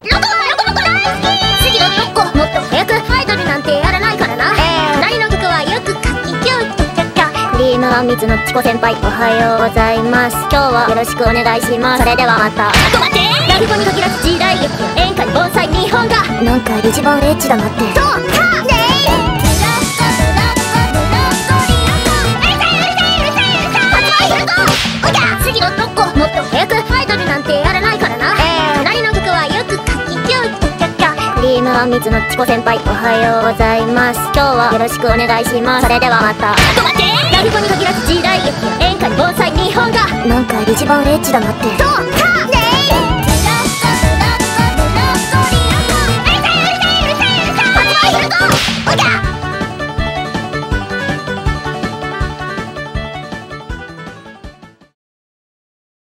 ロコはロコロコ大好き次のロコもっと早くアイドルなんてやらないからなえー、何の曲はよく書きキューキャキャクリームあんみつのチコ先輩おはようございます今日はよろしくお願いしますそれではまたちょっと待ってラフ語に限らず時代劇演歌に盆栽日本画なんか一番エッチだなってそう三密のチコ先輩おはようございます。今日はよろしくお願いします。それではまた。ちょっと待って。コに限らず時代劇演歌に盆栽日本画。なんか一番レッチだなって。そう。